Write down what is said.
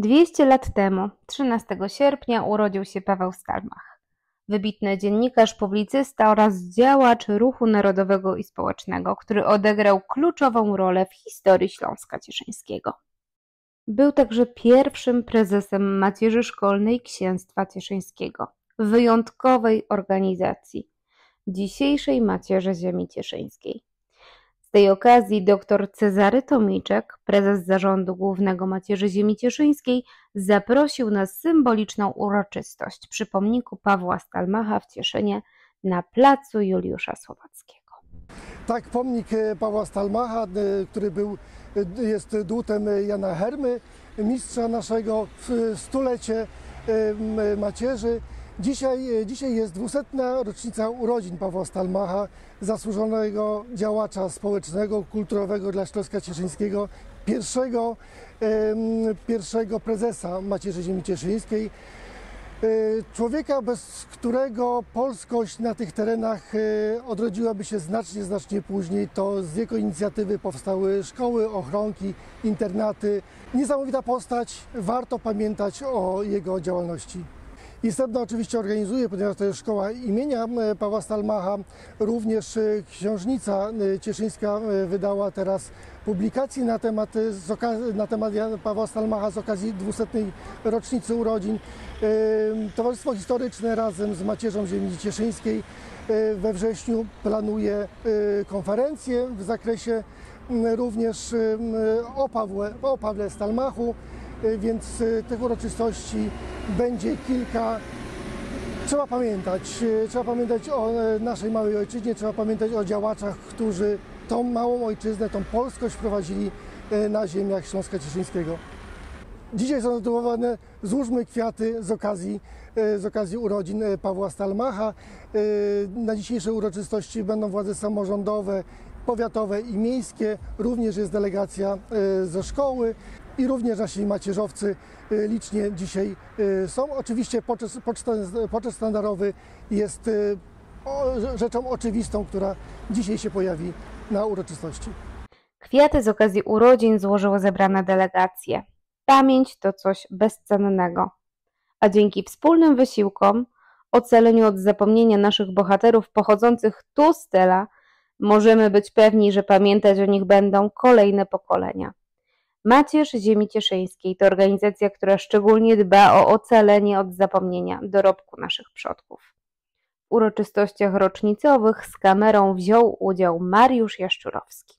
Dwieście lat temu, 13 sierpnia, urodził się Paweł Stalmach. Wybitny dziennikarz, publicysta oraz działacz ruchu narodowego i społecznego, który odegrał kluczową rolę w historii Śląska Cieszyńskiego. Był także pierwszym prezesem Macierzy Szkolnej Księstwa Cieszyńskiego, wyjątkowej organizacji, dzisiejszej Macierzy Ziemi Cieszyńskiej. Tej okazji dr Cezary Tomiczek, prezes Zarządu Głównego Macierzy Ziemi Cieszyńskiej, zaprosił na symboliczną uroczystość przy pomniku Pawła Stalmacha w Cieszynie na placu Juliusza Słowackiego. Tak, pomnik e, Pawła Stalmacha, e, który był, e, jest dłutem Jana Hermy, mistrza naszego w stulecie macierzy. Dzisiaj, dzisiaj jest dwusetna rocznica urodzin Pawła Stalmacha, zasłużonego działacza społecznego, kulturowego dla Śląska Cieszyńskiego, pierwszego, pierwszego prezesa Macierzy Ziemi Cieszyńskiej. E, człowieka, bez którego polskość na tych terenach e, odrodziłaby się znacznie, znacznie później. To z jego inicjatywy powstały szkoły, ochronki, internaty. Niesamowita postać, warto pamiętać o jego działalności. Istebna oczywiście organizuje, ponieważ to jest szkoła imienia e, Pawła Stalmacha. Również e, księżnica e, cieszyńska wydała teraz publikację na temat, na temat Pawła Stalmacha z okazji 200. rocznicy urodzin. Towarzystwo Historyczne razem z Macierzą Ziemi Cieszyńskiej we wrześniu planuje konferencję w zakresie również o Pawle, o Pawle Stalmachu. Y, więc y, tych uroczystości będzie kilka. Trzeba pamiętać, y, trzeba pamiętać o naszej małej ojczyźnie, trzeba pamiętać o działaczach, którzy tą małą ojczyznę, tą polskość wprowadzili na ziemiach Śląska Cieszyńskiego. Dzisiaj są zatytułowane Złóżmy kwiaty z okazji, z okazji urodzin Pawła Stalmacha. Na dzisiejszej uroczystości będą władze samorządowe, powiatowe i miejskie. Również jest delegacja ze szkoły i również nasi macierzowcy y, licznie dzisiaj y, są. Oczywiście poczet, standardowy jest rzeczą oczywistą, która dzisiaj się pojawi na uroczystości. Kwiaty z okazji urodzin złożyły zebrane delegacje. Pamięć to coś bezcennego, a dzięki wspólnym wysiłkom, ocaleniu od zapomnienia naszych bohaterów pochodzących tu z Tela, możemy być pewni, że pamiętać o nich będą kolejne pokolenia. Macierz Ziemi Cieszyńskiej to organizacja, która szczególnie dba o ocalenie od zapomnienia dorobku naszych przodków. W uroczystościach rocznicowych z kamerą wziął udział Mariusz Jaszczurowski.